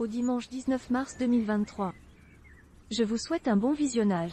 au dimanche 19 mars 2023. Je vous souhaite un bon visionnage.